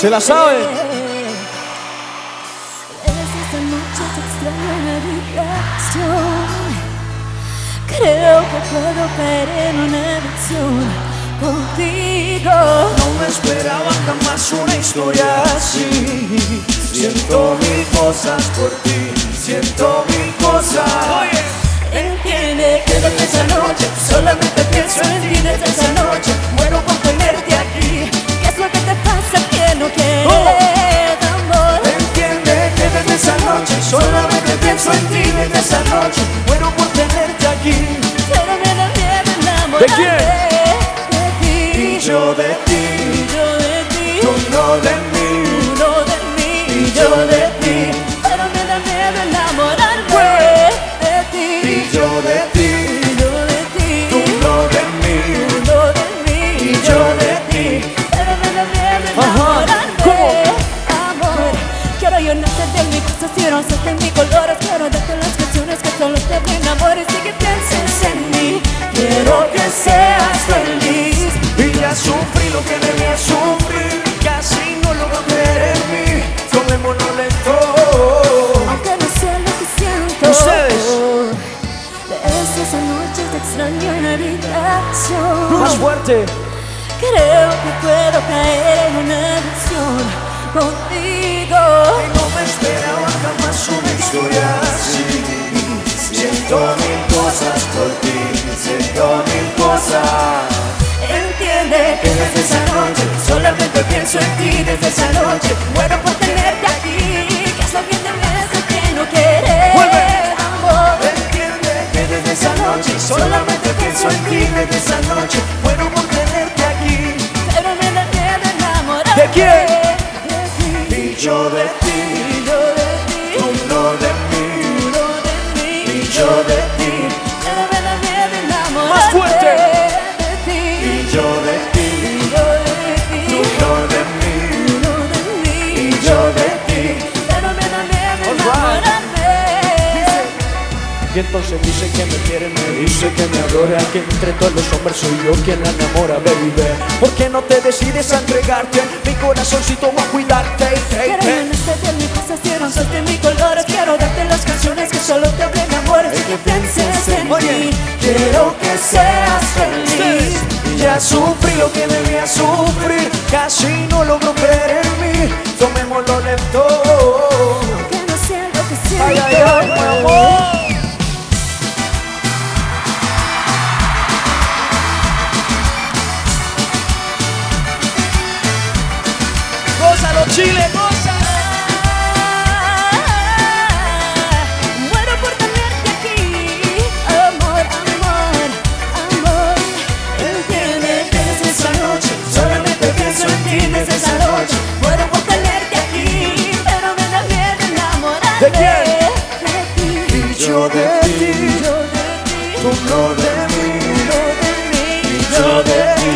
Se la sabe. Creo que puedo caer en una adicción contigo. No me esperaba jamás una historia así. Siento mil cosas por ti, siento mil esa noche. Muero por tenerte aquí. Pero me da miedo enamorarme ¿De quién? de ti. Y yo de ti, Y yo de ti. tú no de mí. Uno de mí Y yo de ti, Pero me da miedo enamorarme de ti y yo de ti, Y yo de ti tú no de mí. Uno de mí Y yo de ti, Pero me da miedo Ajá, enamorarme ¿cómo? Amor Quiero llenarte de cosas Quiero hacerte mis colores sufrir. Casi no logro creer en mí. Tomémoslo lento. Aunque no sé lo que siento Ustedes. Desde esa noche te extraño en la habitación Más fuerte. Creo que puedo caer en una adicción contigo Y no me esperaba jamás una historia así. Siento mil noche Muero por tenerte aquí Que es lo que te pienso que no quieres Vuelve. amor Entiende que desde esa noche solamente pienso en ti desde esa noche. Muero por tenerte aquí. Pero me da miedo enamorarme ¿De quién? De ti Y yo de ti, Y yo de ti tú no de mí. Uno de mí Y yo de ti, Y entonces dice que me quiere, me dice que me adora Que entre todos los hombres soy yo quien la enamora, baby. ¿Por qué no te decides a entregarte? Mi corazoncito va a cuidarte hey, hey, Quiero hey. de mis cosas, quiero hacerte mis colores Quiero darte las canciones que solo te hablen de amores Y que pienses en mí. Quiero que seas feliz. Ya sufrí lo que debía sufrir. Casi no logro Chile, goza Muero por tenerte aquí. Amor, amor, amor. Entiende que desde esa noche. Solamente pienso en ti desde esa noche. Muero por tenerte aquí Pero me da miedo enamorarme ¿De quién? De ti. Y yo de ti, Yo de ti. Tú no de mí. Yo de mí. Y yo de ti,